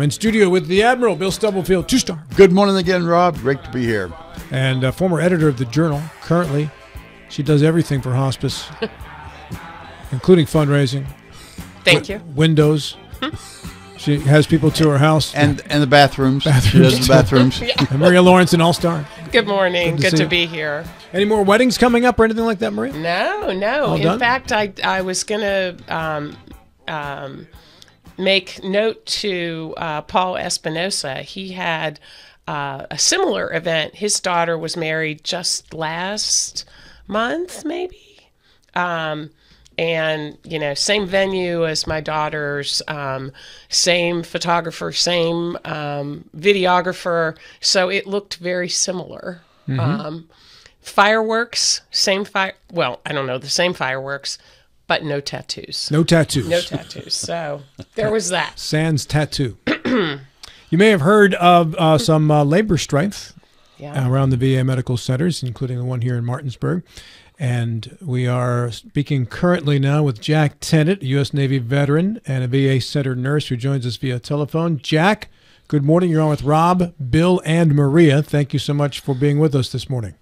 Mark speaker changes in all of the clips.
Speaker 1: I'm in studio with the Admiral, Bill Stubblefield, two star.
Speaker 2: Good morning again, Rob. Great to be here.
Speaker 1: And uh, former editor of the Journal. Currently, she does everything for hospice, including fundraising.
Speaker 3: Thank you.
Speaker 1: Windows. she has people to her house.
Speaker 2: And and the bathrooms.
Speaker 1: Bathrooms,
Speaker 2: She does the
Speaker 1: too.
Speaker 2: bathrooms.
Speaker 1: And Maria Lawrence, an all star.
Speaker 3: Good morning.
Speaker 1: Good to
Speaker 3: Good, to, be here.
Speaker 1: Any more weddings coming up or anything like that, Maria?
Speaker 3: No, no.
Speaker 1: All
Speaker 3: In
Speaker 1: done?
Speaker 3: fact, I I was gonna um, um, make note to uh, Paul Espinosa. He had uh, a similar event. His daughter was married just last month, maybe. Um, and you know, same venue as my daughter's, um, same photographer, same um, videographer. So it looked very similar. Um, fireworks, same fire. Well, I don't know the same fireworks, but no tattoos.
Speaker 1: No tattoos.
Speaker 3: No tattoos. So there was that.
Speaker 1: Sans tattoo. you may have heard of uh, some uh, labor strife
Speaker 3: Yeah.
Speaker 1: around the VA medical centers, including the one here in Martinsburg. And we are speaking currently now with Jack Tennant, a U.S. Navy veteran and a VA center nurse who joins us via telephone. Jack, good morning. You're on with Rob, Bill, and Maria. Thank you so much for being with us this morning.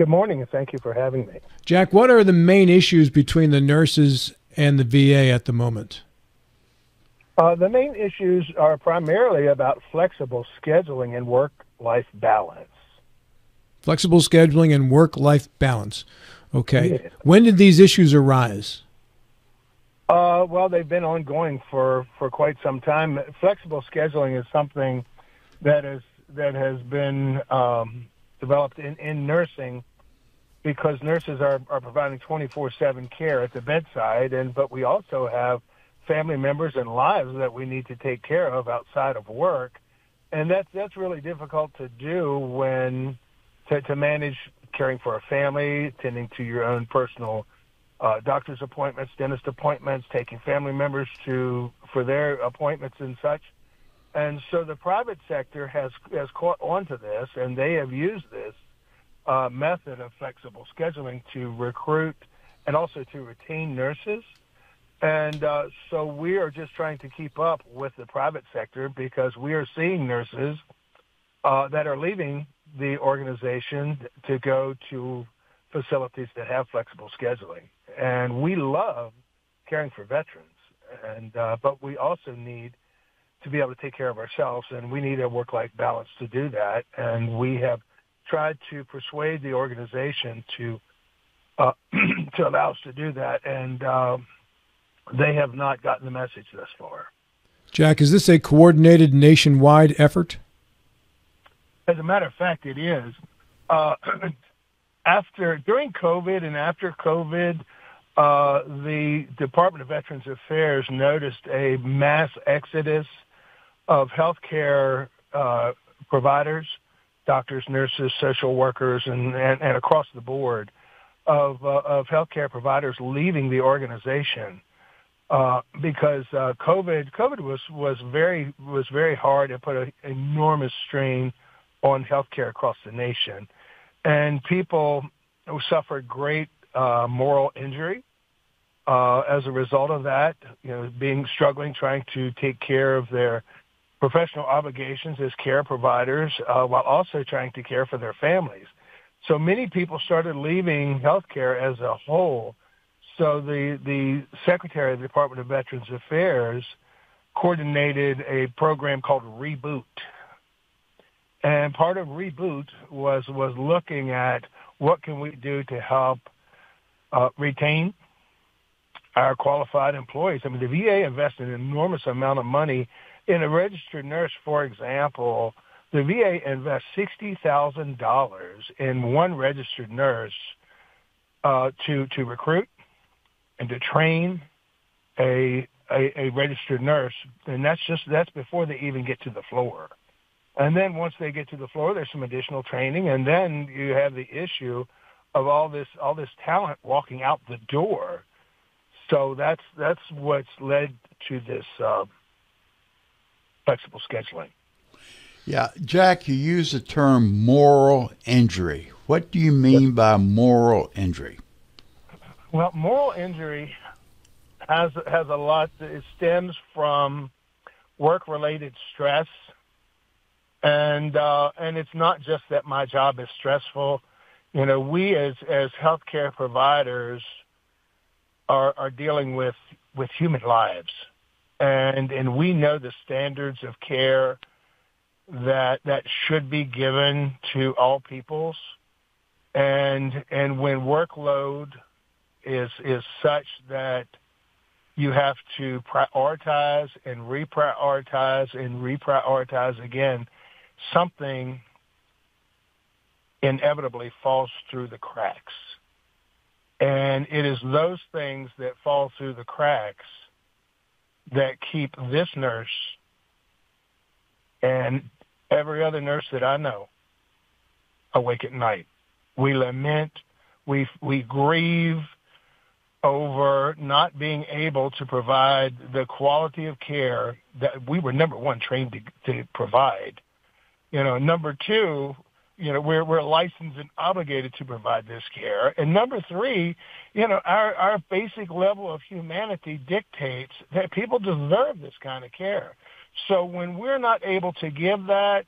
Speaker 4: Good morning, and thank you for having me.
Speaker 1: Jack, what are the main issues between the nurses and the VA at the moment?
Speaker 4: Uh, the main issues are primarily about flexible scheduling and work-life balance.
Speaker 1: Flexible scheduling and work life balance. Okay. When did these issues arise?
Speaker 4: Uh, well, they've been ongoing for, for quite some time. Flexible scheduling is something that is that has been um, developed in, in nursing because nurses are, are providing 24/7 care at the bedside, and but we also have family members and lives that we need to take care of outside of work, and that's that's really difficult to do when to, to manage caring for a family, tending to your own personal uh, doctor's appointments, dentist appointments, taking family members to for their appointments and such. And so the private sector has has caught on to this, and they have used this uh, method of flexible scheduling to recruit and also to retain nurses. And uh, so we are just trying to keep up with the private sector because we are seeing nurses uh, that are leaving the organization to go to facilities that have flexible scheduling. And we love caring for veterans, and uh, but we also need to be able to take care of ourselves, and we need a work-life balance to do that. And we have tried to persuade the organization to uh, to allow us to do that, and um they have not gotten the message thus far.
Speaker 1: Jack, is this a coordinated nationwide effort?
Speaker 4: As a matter of fact, it is. Uh, after during COVID and after COVID, uh, the Department of Veterans Affairs noticed a mass exodus of healthcare uh, providers, doctors, nurses, social workers, and, and, and across the board of uh, of healthcare providers leaving the organization uh, because uh, COVID COVID was was very was very hard and put an enormous strain on healthcare across the nation, and people who suffered great uh, moral injury uh, as a result of that. You know, being struggling, trying to take care of their professional obligations as care providers, uh, while also trying to care for their families. So many people started leaving healthcare as a whole. So the the Secretary of the Department of Veterans Affairs coordinated a program called Reboot. And part of Reboot was was looking at what can we do to help uh, retain our qualified employees. I mean, the VA invested an enormous amount of money in a registered nurse, for example. The VA invests sixty thousand dollars in one registered nurse uh, to to recruit and to train a, a a registered nurse, and that's just that's before they even get to the floor. And then once they get to the floor, there's some additional training, and then you have the issue of all this all this talent walking out the door. So that's that's what's led to this uh, flexible scheduling.
Speaker 2: Yeah, Jack, you use the term moral injury. What do you mean by moral injury?
Speaker 4: Well, moral injury has has a lot. It stems from work-related stress, and uh, and it's not just that my job is stressful. You know, we as as healthcare providers are are dealing with with human lives, and and we know the standards of care that that should be given to all peoples, and and when workload is is such that you have to prioritize and reprioritize and reprioritize again, something inevitably falls through the cracks. And it is those things that fall through the cracks that keep this nurse and every other nurse that I know awake at night. We lament, we, we grieve, over not being able to provide the quality of care that we were number one trained to, to provide. You know, number two, you know, we're we're licensed and obligated to provide this care. And number three, you know, our our basic level of humanity dictates that people deserve this kind of care. So when we're not able to give that,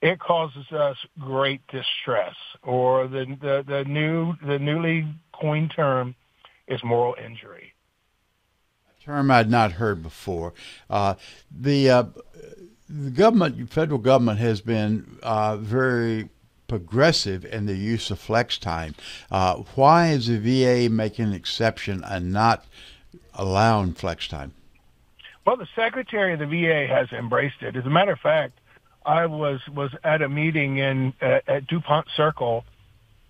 Speaker 4: it causes us great distress, or the the, the new the newly coined term is moral injury.
Speaker 2: A term I'd not heard before. Uh, the, uh, the government, federal government, has been uh, very progressive in the use of flex time. Uh, why is the VA making an exception and not allowing flex time?
Speaker 4: Well, the secretary of the VA has embraced it. As a matter of fact, I was was at a meeting in at DuPont Circle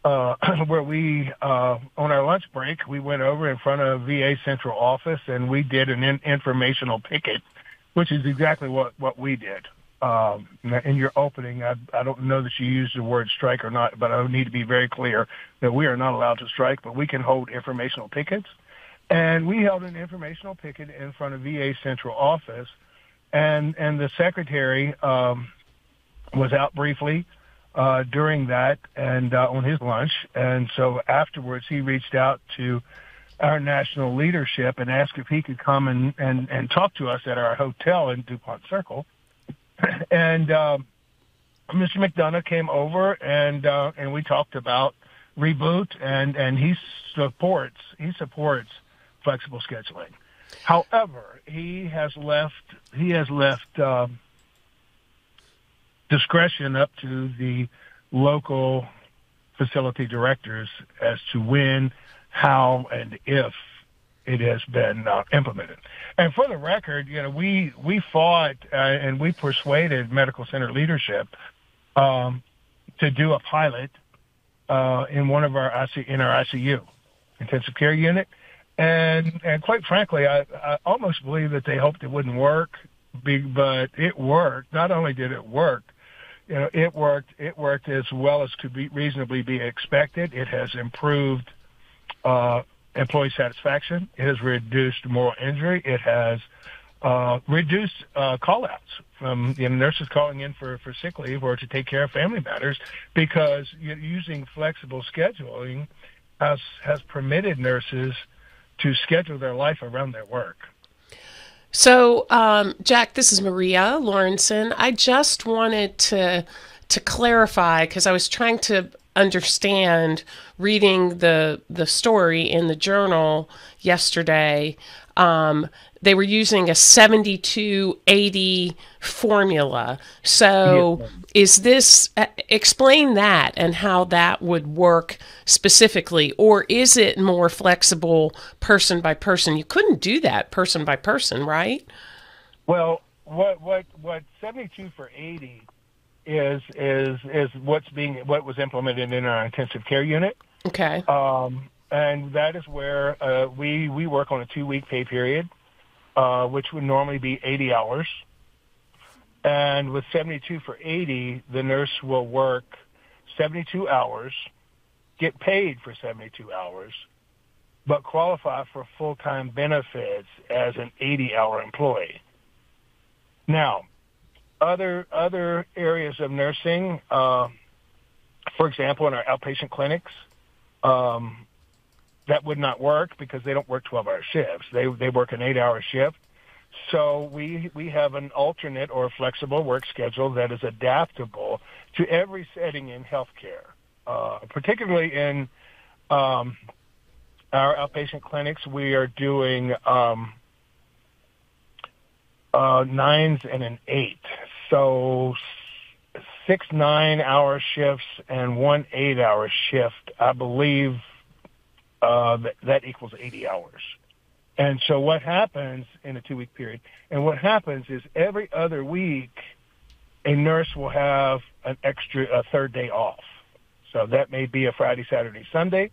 Speaker 4: uh, where we, uh, on our lunch break, we went over in front of VA central office and we did an in- informational picket, which is exactly what, what we did. Um, in your opening, I, I don't know that you used the word strike or not, but I need to be very clear that we are not allowed to strike, but we can hold informational pickets. And we held an informational picket in front of VA central office, and and the secretary um, was out briefly uh, during that and uh, on his lunch. And so afterwards, he reached out to our national leadership and ask if he could come and, and, and talk to us at our hotel in DuPont Circle. and uh, Mr. McDonough came over and uh, and we talked about reboot and and he supports he supports flexible scheduling. However, he has left he has left um, discretion up to the local facility directors as to when, how, and if it has been uh, implemented. And for the record, you know, we we fought uh, and we persuaded medical center leadership um, to do a pilot uh, in one of our IC, in our ICU intensive care unit, and and quite frankly, I, I almost believe that they hoped it wouldn't work, but it worked. Not only did it work, you know, it worked. It worked as well as could be reasonably be expected. It has improved uh, employee satisfaction. It has reduced moral injury. It has uh, reduced uh, call-outs from you know, nurses calling in for, for sick leave or to take care of family matters because using flexible scheduling has has permitted nurses to schedule their life around their work.
Speaker 3: So, um, Jack, this is Maria Lawrenson. I just wanted to to clarify because I was trying to understand reading the the story in the journal yesterday. Um, they were using a 7280 formula. So, yes. is this uh, explain that and how that would work specifically, or is it more flexible person by person? You couldn't do that person by person, right?
Speaker 4: Well, what what what 72 for 80 is is is what's being what was implemented in our intensive care unit.
Speaker 3: Okay.
Speaker 4: Um, and that is where uh, we we work on a two week pay period uh, which would normally be 80 hours. And with 72 for 80, the nurse will work 72 hours, get paid for 72 hours, but qualify for full-time benefits as an 80-hour employee. Now, other other areas of nursing, uh, for example, in our outpatient clinics, um, that would not work because they don't work 12 hour shifts. They, they work an eight hour shift. So we we have an alternate or flexible work schedule that is adaptable to every setting in healthcare, uh, particularly in um, our outpatient clinics. We are doing um, uh, nines and an eight, so six nine-hour shifts and one eight-hour shift. I believe uh, that, that equals 80 hours. And so what happens in a two week period, and what happens is every other week, a nurse will have an extra, a third day off. So that may be a Friday, Saturday, Sunday,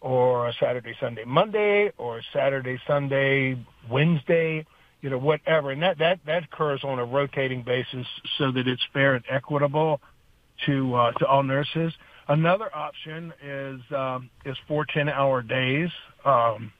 Speaker 4: or a Saturday, Sunday, Monday, or Saturday, Sunday, Wednesday, you know, whatever. And that, that, that occurs on a rotating basis so that it's fair and equitable to, uh, to all nurses. Another option is, um, is four 10 hour days. Um,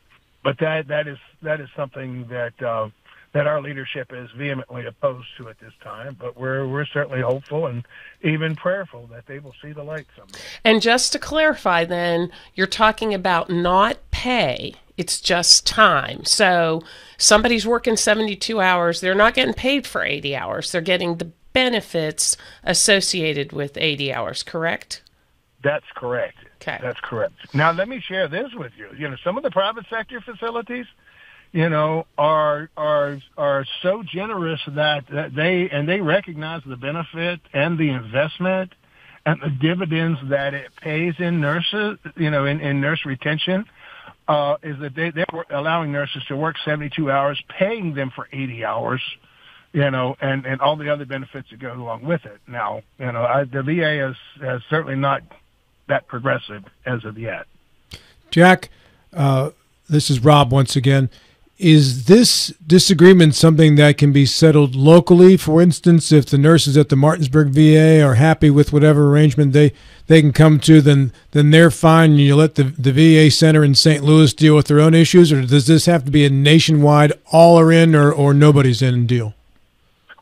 Speaker 4: but that that is that is something that uh, that our leadership is vehemently opposed to at this time. But we're we're certainly hopeful and even prayerful that they will see the light someday.
Speaker 3: And just to clarify, then you're talking about not pay; it's just time. So somebody's working 72 hours; they're not getting paid for 80 hours. They're getting the benefits associated with 80 hours. Correct?
Speaker 4: That's correct.
Speaker 3: Okay.
Speaker 4: That's correct. Now let me share this with you. You know, some of the private sector facilities, you know, are are are so generous that, that they and they recognize the benefit and the investment and the dividends that it pays in nurses, you know, in, in nurse retention, uh, is that they, they're allowing nurses to work 72 hours, paying them for 80 hours, you know, and, and all the other benefits that go along with it. Now, you know, I, the VA is, has certainly not that progressive as of yet.
Speaker 1: Jack, uh, this is Rob once again. Is this disagreement something that can be settled locally? For instance, if the nurses at the Martinsburg VA are happy with whatever arrangement they, they can come to, then then they're fine. You let the, the VA center in St. Louis deal with their own issues, or does this have to be a nationwide all are in or, or nobody's in deal?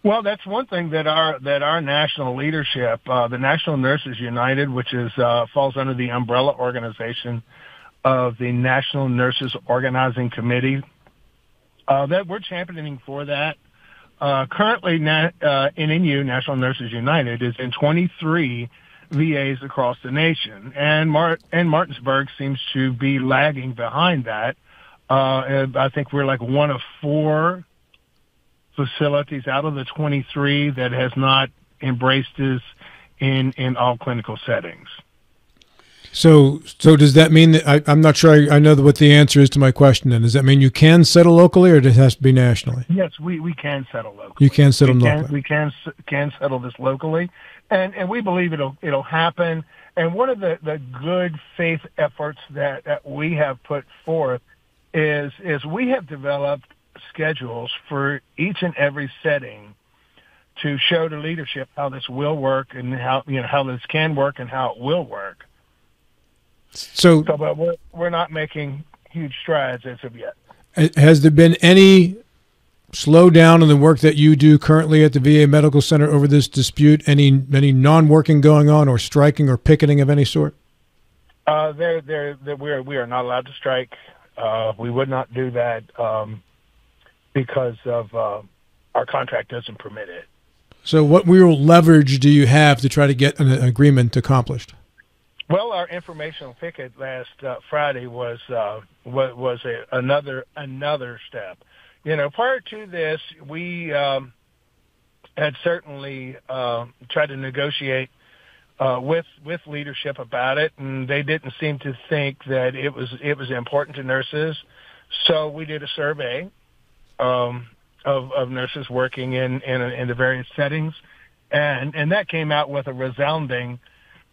Speaker 4: Well, that's one thing that our that our national leadership, uh, the National Nurses United, which is uh, falls under the umbrella organization of the National Nurses Organizing Committee, uh, that we're championing for that. Uh, currently, uh, NNU, National Nurses United, is in 23 VAs across the nation, and Mar- and Martinsburg seems to be lagging behind that. Uh, I think we're like one of four facilities out of the 23 that has not embraced this in, in all clinical settings.
Speaker 1: So, so does that mean that I, am not sure I, I know what the answer is to my question? Then does that mean you can settle locally, or does it has to be nationally?
Speaker 4: Yes, we, we can settle locally.
Speaker 1: You can settle
Speaker 4: we
Speaker 1: locally.
Speaker 4: Can, we can can settle this locally, and and we believe it'll it'll happen. And one of the, the good faith efforts that, that we have put forth is is we have developed schedules for each and every setting to show the leadership how this will work and how you know how this can work and how it will work.
Speaker 1: So,
Speaker 4: so but we're we're not making huge strides as of yet.
Speaker 1: Has there been any slowdown in the work that you do currently at the VA Medical Center over this dispute? Any any non-working going on, or striking, or picketing of any sort?
Speaker 4: Uh, there, there, we are we are not allowed to strike. Uh, we would not do that. Um, because of uh, our contract doesn't permit it.
Speaker 1: So, what real leverage do you have to try to get an agreement accomplished?
Speaker 4: Well, our informational picket last uh, Friday was uh, was, a, another another step. You know, prior to this, we um, had certainly uh, tried to negotiate uh, with with leadership about it, and they didn't seem to think that it was it was important to nurses. So we did a survey um, of, of nurses working in, in, in the various settings. And, and that came out with a resounding,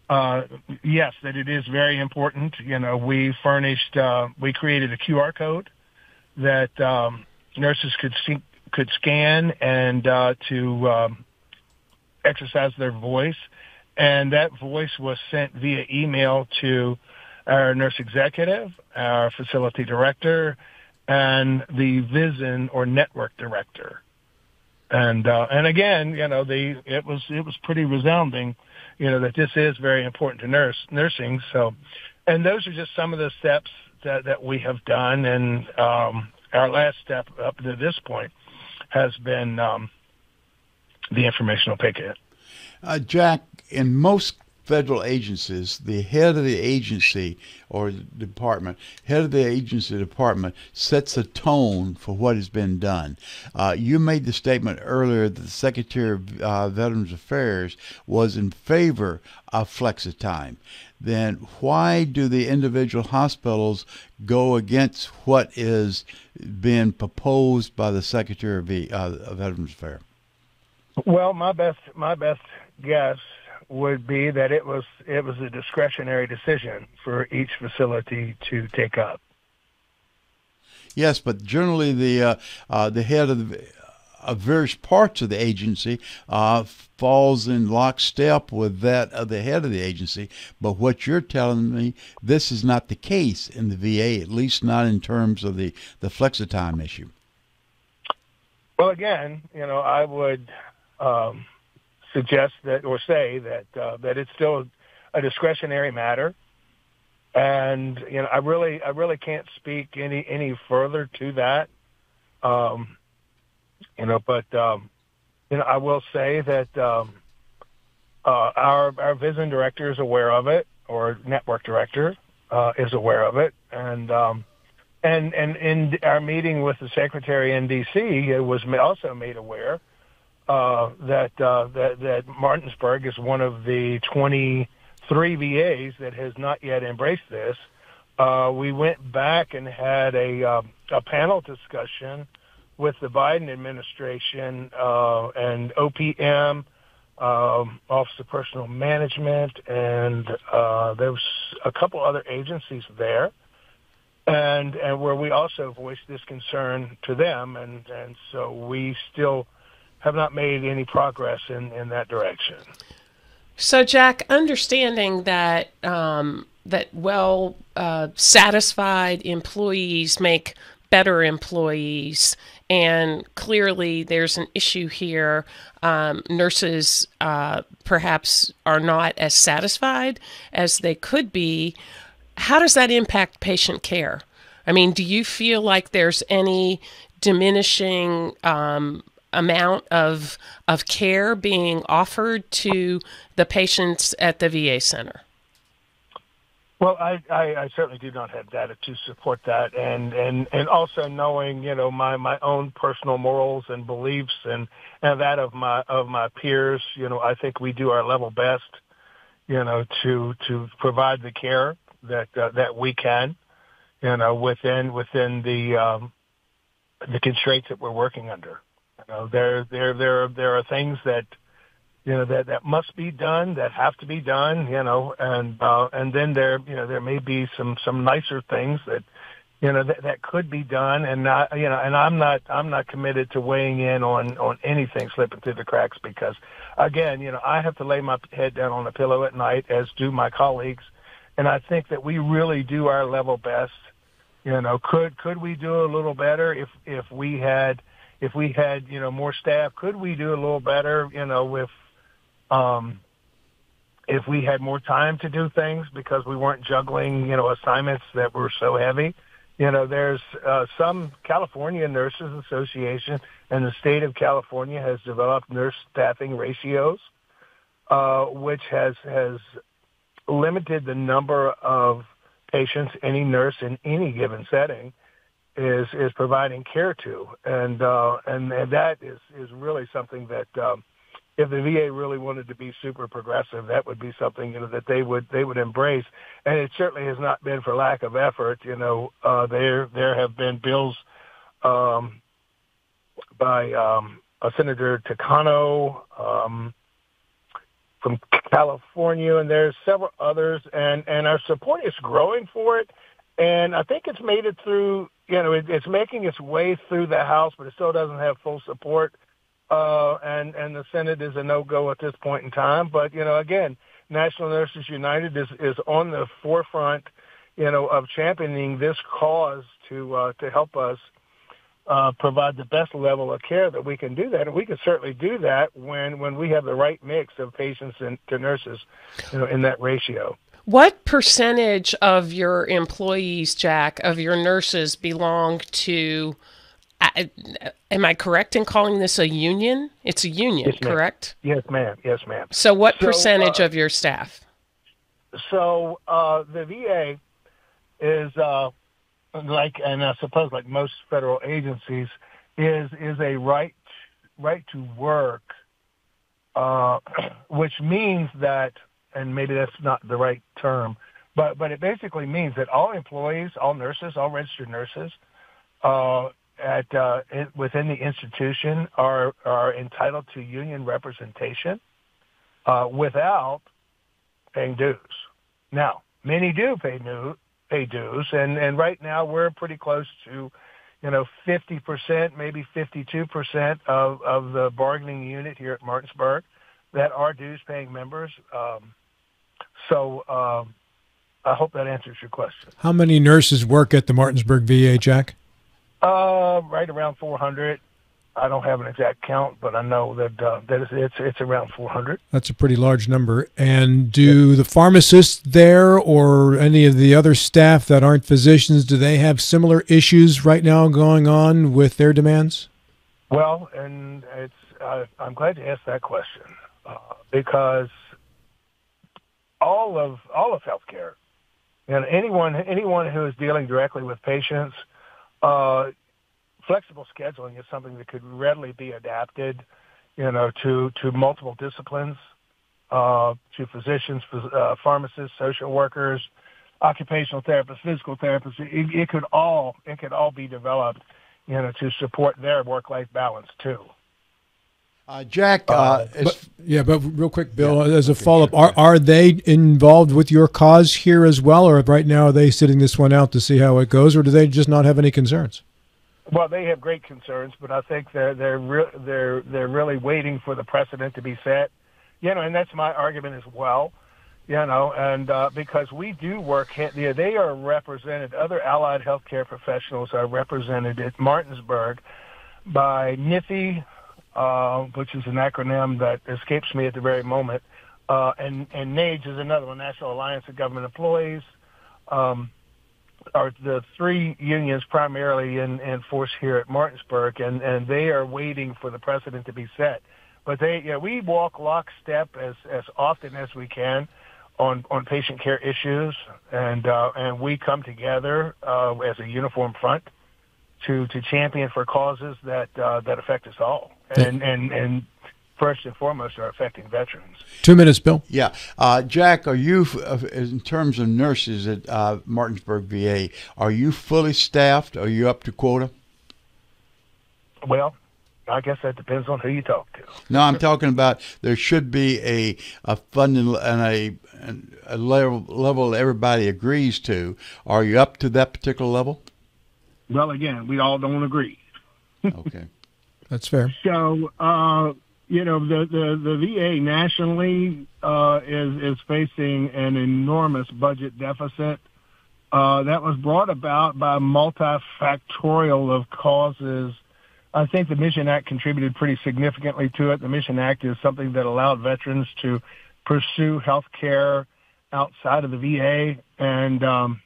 Speaker 4: uh, yes, that it is very important. You know, we furnished, uh, we created a QR code that, um, nurses could see, could scan and, uh, to, um, exercise their voice. And that voice was sent via email to our nurse executive, our facility director, and the VISN or network director. And uh, and again, you know, the it was it was pretty resounding, you know, that this is very important to nurse nursing. So, and those are just some of the steps that that we have done. And um, our last step up to this point has been um, the informational picket.
Speaker 2: Uh, Jack, in most federal agencies, the head of the agency or department, head of the agency department sets a tone for what has been done. Uh, you made the statement earlier that the Secretary of uh, Veterans Affairs was in favor of flexitime. Then why do the individual hospitals go against what is being proposed by the Secretary of, uh, of Veterans Affairs?
Speaker 4: Well, my best my best guess would be that it was it was a discretionary decision for each facility to take up.
Speaker 2: Yes, but generally the uh, uh, the head of the, of various parts of the agency uh, falls in lockstep with that of the head of the agency. But what you're telling me, this is not the case in the VA, at least not in terms of the the flexitime issue.
Speaker 4: Well, again, you know, I would um, suggest that or say that uh, that it's still a discretionary matter. And you know, I really, I really can't speak any any further to that. Um, you know, but um, you know, I will say that um, uh, our our VISN director is aware of it, or network director uh, is aware of it, and um, and and in our meeting with the secretary in D.C., it was also made aware uh, that, uh, that that Martinsburg is one of the 23 VAs that has not yet embraced this. Uh, we went back and had a uh, a panel discussion with the Biden administration uh, and OPM, um, Office of Personnel Management, and there was a couple other agencies there, and and where we also voiced this concern to them, and and so we still have not made any progress in, in that direction.
Speaker 3: So, Jack, understanding that um, that well uh, satisfied employees make better employees, and clearly there's an issue here. Um, nurses uh, perhaps are not as satisfied as they could be. How does that impact patient care? I mean, do you feel like there's any diminishing um, amount of of care being offered to the patients at the VA center?
Speaker 4: Well, I, I, I certainly do not have data to support that, and and and also knowing you know my my own personal morals and beliefs and and that of my of my peers, you know, I think we do our level best, you know, to to provide the care that uh, that we can, you know, within within the um, the constraints that we're working under. You know, there there there there are things that you know that that must be done that have to be done. You know, and uh, and then there you know there may be some some nicer things that you know that that could be done and not you know and I'm not I'm not committed to weighing in on on anything slipping through the cracks because again you know I have to lay my head down on a pillow at night as do my colleagues and I think that we really do our level best you know could could we do a little better if if we had if we had, you know, more staff, could we do a little better, you know, if, um, if we had more time to do things because we weren't juggling, you know, assignments that were so heavy. You know, there's uh, some California Nurses Association and the state of California has developed nurse staffing ratios, uh, which has has limited the number of patients any nurse in any given setting is is providing care to, and uh, and and that is is really something that um, if the VA really wanted to be super progressive, that would be something you know that they would they would embrace, and it certainly has not been for lack of effort. You know, uh, there there have been bills um, by um, Senator Takano. Um, from California, and there's several others, and and our support is growing for it. And I think it's made it through, you know, it, it's making its way through the House, but it still doesn't have full support. Uh, and, and the Senate is a no-go at this point in time. But, you know, again, National Nurses United is, is on the forefront, you know, of championing this cause to, uh, to help us uh, provide the best level of care that we can do that. And we can certainly do that when, when we have the right mix of patients and to nurses, you know, in that ratio.
Speaker 3: What percentage of your employees, Jack, of your nurses belong to I, am I correct in calling this a union? It's a union,
Speaker 4: Yes,
Speaker 3: correct?
Speaker 4: Yes, ma'am. Yes, ma'am.
Speaker 3: So, what
Speaker 4: So,
Speaker 3: percentage
Speaker 4: uh,
Speaker 3: of your staff?
Speaker 4: So uh, the VA is uh, like, and I suppose like most federal agencies, is is a right right to work, uh, which means that, and maybe that's not the right term, but but it basically means that all employees, all nurses, all registered nurses, uh, at uh, in, within the institution are are entitled to union representation uh, without paying dues. Now, many do pay new pay dues, and and right now we're pretty close to, you know, fifty percent, maybe fifty two percent of of the bargaining unit here at Martinsburg that are dues paying members. Um, so um, I hope that answers your question.
Speaker 1: How many nurses work at the Martinsburg VA, Jack?
Speaker 4: Uh, right around four hundred. I don't have an exact count, but I know that uh, that it's, it's it's around four hundred.
Speaker 1: That's a pretty large number. And do the pharmacists there or any of the other staff that aren't physicians, do they have similar issues right now going on with their demands?
Speaker 4: Well, and it's uh, I'm glad you asked that question uh, because all of all of healthcare and anyone anyone who is dealing directly with patients, uh, flexible scheduling is something that could readily be adapted, you know, to to multiple disciplines, uh, to physicians, phys- uh, pharmacists, social workers, occupational therapists, physical therapists. It, it could all it could all be developed, you know, to support their work life balance too.
Speaker 2: Uh, Jack, uh, as-
Speaker 1: But, yeah, but real quick, Bill, as a follow up, are, are they involved with your cause here as well, or right now are they sitting this one out to see how it goes, or do they just not have any concerns?
Speaker 4: Well, they have great concerns, but I think they're they're re- they're they're really waiting for the precedent to be set. You know, and that's my argument as well. You know, and uh, because we do work, hand- yeah, they are represented. Other allied healthcare professionals are represented at Martinsburg by NIFI, uh, which is an acronym that escapes me at the very moment, uh, and and NAGE is another one, National Alliance of Government Employees. Um, are the three unions primarily in, in force here at Martinsburg, and, and they are waiting for the precedent to be set. But they, yeah, we walk lockstep as, as often as we can on, on patient care issues, and uh, and we come together uh, as a uniform front to, to champion for causes that uh, that affect us all, and, and and first and foremost are affecting veterans.
Speaker 1: Two minutes, Bill.
Speaker 2: yeah, uh, Jack, are you, uh, in terms of nurses at uh, Martinsburg VA, are you fully staffed? Are you up to quota?
Speaker 4: Well, I guess that depends on who you talk to.
Speaker 2: No, I'm talking about there should be a a funding and a a level level that everybody agrees to. Are you up to that particular level?
Speaker 4: Well, again, we all don't agree.
Speaker 2: Okay.
Speaker 1: That's fair.
Speaker 4: So, uh, you know, the, the, the VA nationally uh, is, is facing an enormous budget deficit. Uh, that was brought about by multifactorial of causes. I think the Mission Act contributed pretty significantly to it. The Mission Act is something that allowed veterans to pursue health care outside of the VA and um,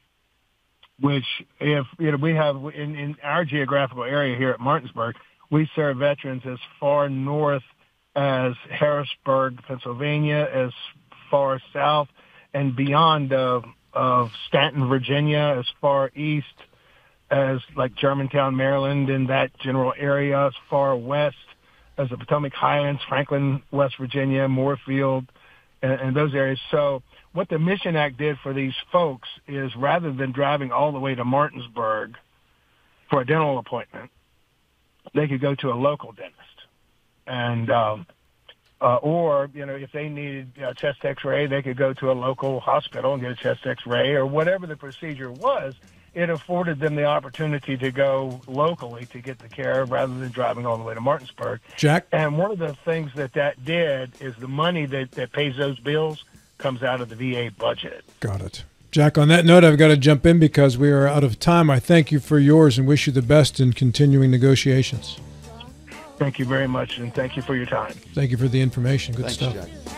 Speaker 4: which if you know we have in, in our geographical area here at Martinsburg, we serve veterans as far north as Harrisburg, Pennsylvania, as far south and beyond of, of Staunton, Virginia, as far east as like Germantown, Maryland, in that general area, as far west as the Potomac Highlands, Franklin, West Virginia, Moorfield, and, and those areas. So what the Mission Act did for these folks is rather than driving all the way to Martinsburg for a dental appointment, they could go to a local dentist. And, um, uh, or, you know, if they needed a chest x-ray, they could go to a local hospital and get a chest x-ray or whatever the procedure was. It afforded them the opportunity to go locally to get the care rather than driving all the way to Martinsburg.
Speaker 1: Jack?
Speaker 4: And one of the things that that did is the money that, that pays those bills comes out of the VA budget.
Speaker 1: Got it. Jack, on that note, I've got to jump in because we are out of time. I thank you for yours and wish you the best in continuing negotiations.
Speaker 4: Thank you very much, and thank you for your time.
Speaker 1: Thank you for the information. Good
Speaker 2: Thanks,
Speaker 1: stuff.
Speaker 2: Jack.